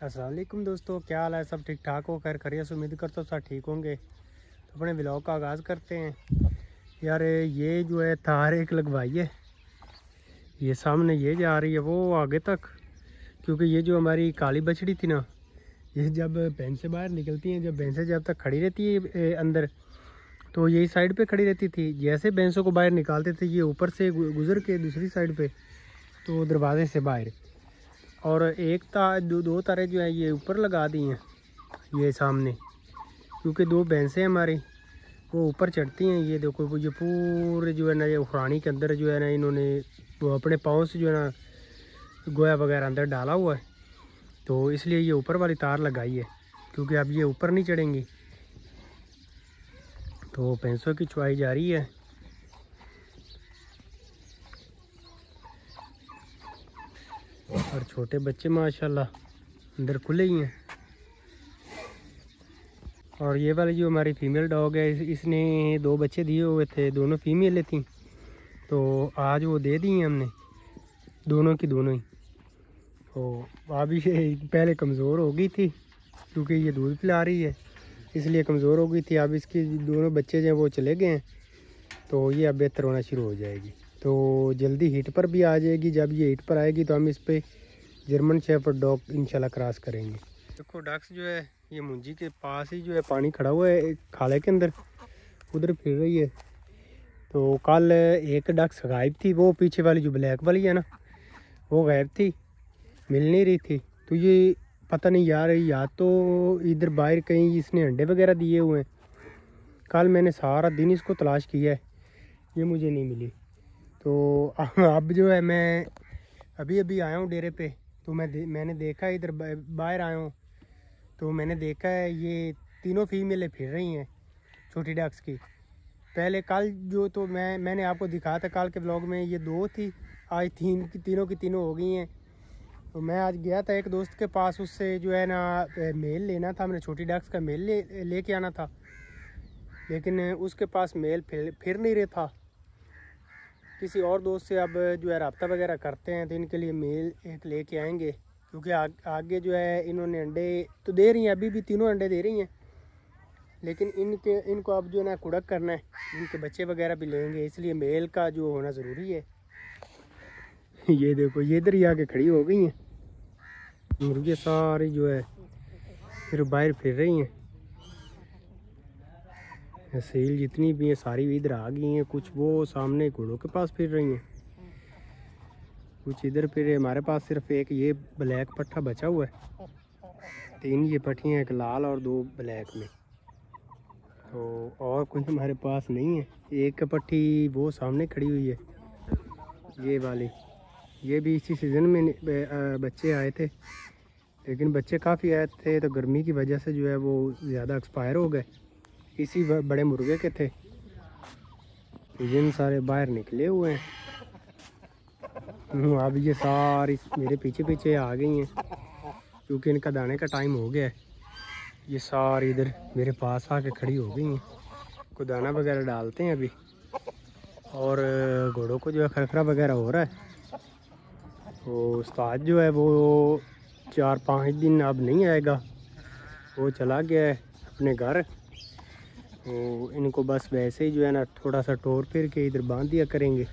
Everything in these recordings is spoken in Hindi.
असलम दोस्तों, क्या हाल है? सब ठीक ठाक हो? खैर खरीस उम्मीद करता हूँ सब ठीक होंगे। तो अपने ब्लॉग का आगाज़ करते हैं। यार, ये जो है तार एक लगवाई है। ये सामने ये जा रही है, वो आगे तक। क्योंकि ये जो हमारी काली बछड़ी थी ना, ये जब भैंसें बाहर निकलती हैं, जब भैंसें जब तक खड़ी रहती है अंदर तो यही साइड पे खड़ी रहती थी। जैसे भैंसों को बाहर निकालते थे, ये ऊपर से गुजर के दूसरी साइड पे तो दरवाजे से बाहर। और एक तार दो, दो तारे जो है ये ऊपर लगा दी हैं ये सामने। क्योंकि दो भैंसें हमारी वो ऊपर चढ़ती हैं ये देखो ये पूरे जो है ना ये उखरानी के अंदर जो है ना इन्होंने वो अपने पाँव से जो है ना गोया वगैरह अंदर डाला हुआ है। तो इसलिए ये ऊपर वाली तार लगाई है क्योंकि अब ये ऊपर नहीं चढ़ेंगी। तो भैंसों की चुवाई जा रही है। और छोटे बच्चे, माशाल्लाह, अंदर खुले ही हैं। और ये वाली जो हमारी फीमेल डॉग है इसने दो बच्चे दिए हुए थे, दोनों फीमेल थी। तो आज वो दे दी हैं हमने, दोनों की दोनों ही। तो अभी ये पहले कमज़ोर हो गई थी, क्योंकि ये दूध पिला रही है, इसलिए कमज़ोर हो गई थी। अब इसके दोनों बच्चे जो हैं, वो चले गए हैं। तो ये अब बेहतर होना शुरू हो जाएगी। तो जल्दी हीट पर भी आ जाएगी। जब ये हीट पर आएगी तो हम इस पर जर्मन शेफर डॉग इंशाल्लाह क्रॉस करेंगे। देखो डक्स जो है, ये मुंजी के पास ही जो है पानी खड़ा हुआ है खाले के अंदर, उधर फिर रही है। तो कल एक डक्स गायब थी, वो पीछे वाली जो ब्लैक वाली है ना, वो गायब थी, मिल नहीं रही थी। तो ये पता नहीं यार, या तो इधर बाहर कहीं इसने अंडे वगैरह दिए हुए हैं। कल मैंने सारा दिन इसको तलाश किया है, ये मुझे नहीं मिली। तो अब जो है मैं अभी अभी आया हूँ डेरे पे। तो मैं दे, मैंने देखा इधर बाहर आया हूँ। तो मैंने देखा है ये तीनों फीमेलें फिर रही हैं छोटी डक्स की। पहले कल जो तो मैं मैंने आपको दिखाया था कल के ब्लॉग में ये दो थी आज तीन की तीनों की तीनों हो गई हैं। तो मैं आज गया था एक दोस्त के पास उससे जो है ना मेल लेना था मैंने छोटी डक्स का मेल ले लेके आना था। लेकिन उसके पास मेल फिर फिर नहीं रहा था। किसी और दोस्त से अब जो है रबता वगैरह करते हैं तो इनके लिए मेल एक लेके आएँगे। क्योंकि आगे जो है इन्होंने अंडे तो दे रही हैं, अभी भी तीनों अंडे दे रही हैं। लेकिन इनके, इनको अब जो है ना कुड़क करना है। इनके बच्चे वगैरह भी लेंगे, इसलिए मेल का जो होना ज़रूरी है। ये देखो, ये इधर ही आके खड़ी हो गई हैं। मुर्गे सारी जो है, फिर बाहर फिर रही हैं। सेल जितनी भी है, सारी इधर आ गई हैं, कुछ वो सामने घोड़ों के पास फिर रही हैं। कुछ इधर फिर हमारे पास सिर्फ़ एक ये ब्लैक पट्टा बचा हुआ है। तीन ये पट्टियाँ, एक लाल और दो ब्लैक में। तो और कुछ हमारे पास नहीं है। एक पट्टी वो सामने खड़ी हुई है, ये वाली। ये भी इसी सीज़न में बच्चे आए थे। लेकिन बच्चे काफ़ी आए थे तो गर्मी की वजह से जो है वो ज़्यादा एक्सपायर हो गए। इसी बड़े मुर्गे के थे। जिन सारे बाहर निकले हुए हैं। हम्म, अब ये सारी मेरे पीछे पीछे आ गई हैं। क्योंकि इनका दाने का टाइम हो गया है। ये सारी इधर मेरे पास आके खड़ी हो गई हैं। को दाना वगैरह डालते हैं अभी। और घोड़ों को जो है खरखरा वगैरह हो रहा है। तो उस्ताद जो है वो चार पाँच दिन अब नहीं आएगा। वो चला गया है अपने घर। तो इनको बस वैसे ही जो है ना थोड़ा सा टोर फिर के इधर बाँध दिया करेंगे।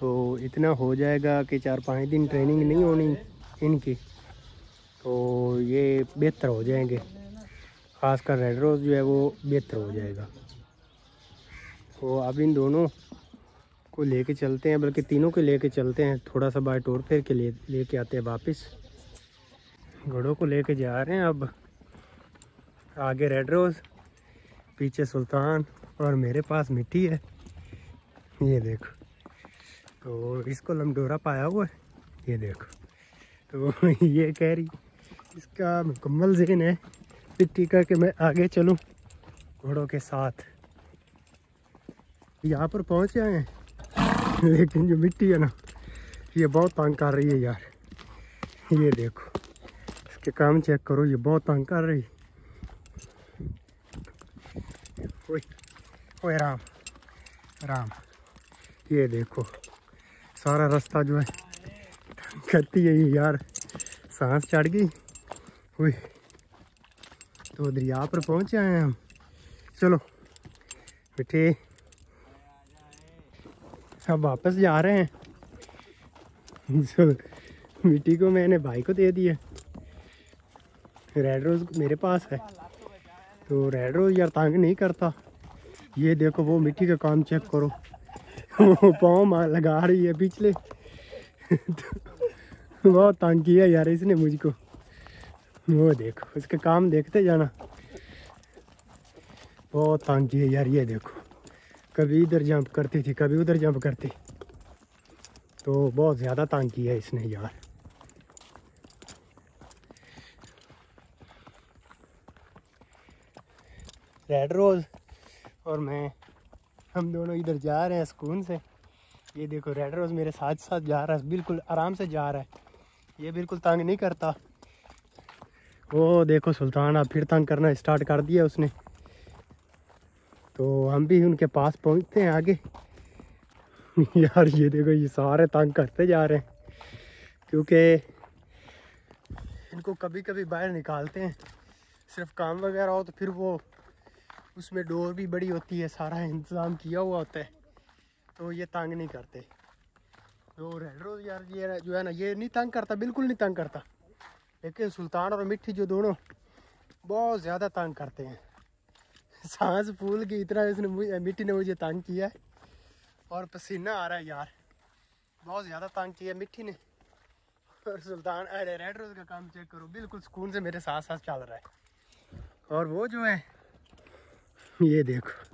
तो इतना हो जाएगा कि चार पाँच दिन ट्रेनिंग नहीं होनी इनकी तो ये बेहतर हो जाएँगे। ख़ासकर रेड रोज़ जो है वो बेहतर हो जाएगा। तो अब इन दोनों को लेके चलते हैं, बल्कि तीनों को लेके चलते हैं। थोड़ा सा बाय टोर फेर के ले, लेके आते हैं वापस। घोड़ों को लेके जा रहे हैं अब। आगे रेड रोज़ पीछे सुल्तान और मेरे पास मिट्टी है। ये देखो। तो इसको लमडोरा पाया हुआ है। ये देखो। तो ये कह रही, इसका मुकम्मल जहन है। मिट्टी का कि मैं आगे चलूँ घोड़ों के साथ। यहाँ पर पहुँच जाए हैं लेकिन जो मिट्टी है ना, ये बहुत तंग कर रही है यार। ये देखो, इसके काम चेक करो, ये बहुत तंग कर रही है। ओए राम राम। ये देखो सारा रास्ता जो है करती है यार। सांस चढ़ गई। हुई तो दरिया पर पहुँचे हैं हम। चलो बेटे अब वापस जा रहे हैं। so, मिट्टी को मैंने भाई को दे दिया रेड रोज मेरे पास है। तो रेड यार तंग नहीं करता। ये देखो, वो मिट्टी का काम चेक करो। वो पाँव लगा रही है पिछले। तो बहुत तंग किया यार इसने मुझको। वो देखो इसका काम देखते जाना। बहुत तंग किया यार ये देखो। कभी इधर जंप करती थी, कभी उधर जंप करती। तो बहुत ज़्यादा तंग किया इसने यार। रेड रोज़ और मैं, हम दोनों इधर जा रहे हैं सुकून से। ये देखो रेड रोज़ मेरे साथ साथ जा रहा है, बिल्कुल आराम से जा रहा है। ये बिल्कुल तंग नहीं करता। वो देखो, सुल्तान अब फिर तंग करना स्टार्ट कर दिया उसने। तो हम भी उनके पास पहुँचते हैं आगे। यार, ये देखो, ये सारे तंग करते जा रहे हैं। क्योंकि इनको कभी कभी बाहर निकालते हैं। सिर्फ़ काम वगैरह हो तो फिर वो उसमें डोर भी बड़ी होती है, सारा इंतज़ाम किया हुआ होता है। तो ये तंग नहीं करते। तो रेड रोज यार, ये जो है ना, ये नहीं तंग करता, बिल्कुल नहीं तंग करता। लेकिन सुल्तान और मिट्टी जो दोनों बहुत ज़्यादा तंग करते हैं। सांस फूल के इतना इसने मिट्टी ने मुझे तंग किया है। और पसीना आ रहा है यार। बहुत ज़्यादा तंग किया मिट्टी ने। और सुल्तान, अरे रेड रोज का काम चेक करो। बिल्कुल सुकून से मेरे साथ साथ चल रहा है। और वो जो है ये देखो।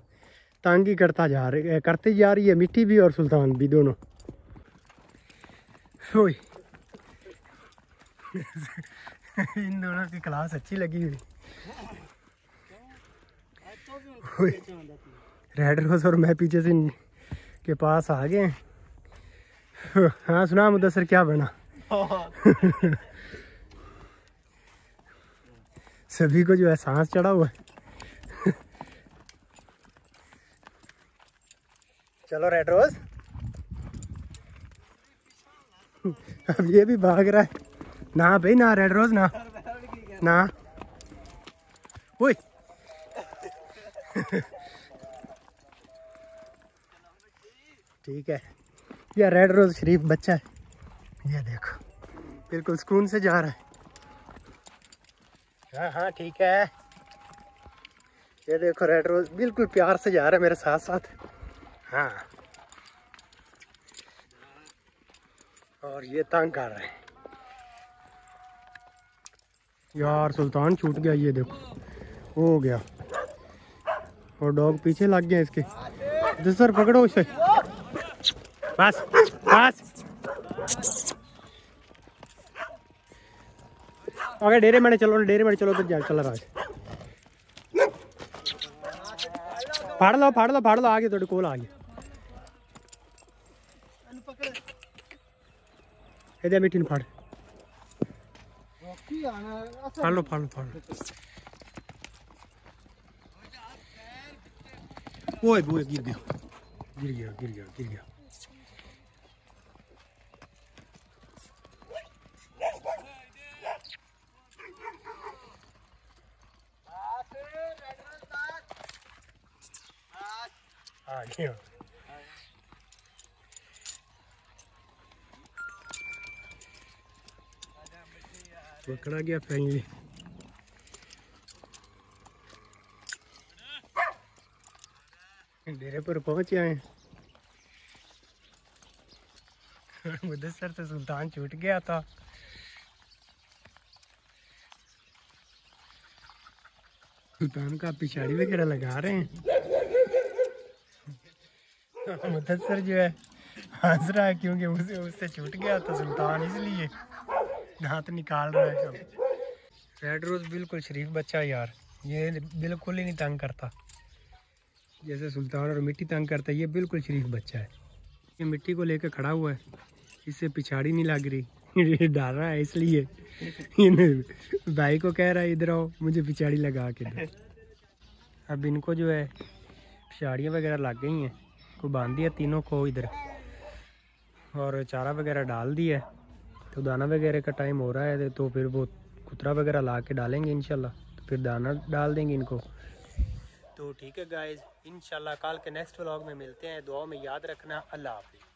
तंग करता जा रहे करते जा रही है, मिट्टी भी और सुल्तान भी दोनों। इन दोनों की क्लास अच्छी लगी हुई। रेड रोज और मैं पीछे से के पास आ गए। हाँ सुना मुदसर क्या बना? सभी को जो है सांस चढ़ा हुआ है। चलो रेड रोज अब ये भी भाग रहा है। ना भाई, ना रेड रोज ना। ना। ओए। ठीक है। ये रेड रोज शरीफ बच्चा है। ये देखो। बिल्कुल सुकून से जा रहा है। हाँ हाँ ठीक है। ये देखो रेड रोज बिल्कुल प्यार से जा रहा है मेरे साथ साथ हाँ। और ये तंग कर रहे यार, सुल्तान छूट गया, ये देखो। हो गया। और डॉग पीछे लग गया इसके। सर पकड़ो उसे। बस बस। ओके डेरे में चलो, डेरे में चलो तो जा, चल है फाड़ लो फाड़ लो फाड़ लो, आगे थोड़े कोल आ गया हे। द्या मिठीन फाड फाडलो फाडलो फाडलो ओए ओए गिर गया। गिर गया गिर गया गिर गया। Yeah. पकड़ा गया फैमिली डेरे पर पहुँच आए मुदसर से सुल्तान छूट गया था। सुल्तान का पिछाड़ी वगैरह लगा रहे हैं। मुदसर जो है, हंस रहा है क्योंकि उसे उससे छूट गया था, सुल्तान इसलिए। दांत निकाल रहा है रेड रोज़ बिल्कुल शरीफ बच्चा यार। ये बिल्कुल ही नहीं तंग करता। जैसे सुल्तान और मिट्टी तंग करता है, ये बिल्कुल शरीफ बच्चा है। ये मिट्टी को लेकर खड़ा हुआ है। इससे पिछाड़ी नहीं लग रही। ये डाल रहा है इसलिए। भाई को कह रहा है, इधर आओ, मुझे पिछाड़ी लगा के दो। अब इनको जो है, पिछाड़ियाँ वगैरह लग गई हैं। को बाँध दिया तीनों को इधर। और चारा वगैरह डाल दिया तो दाना वगैरह का टाइम हो रहा है तो फिर वो कुतरा वगैरह ला के डालेंगे इनशाला तो फिर दाना डाल देंगे इनको। तो ठीक है गाइज़ इनशाला कल के नेक्स्ट व्लॉग में मिलते हैं। दुआ में याद रखना। अल्लाह हाफिज़।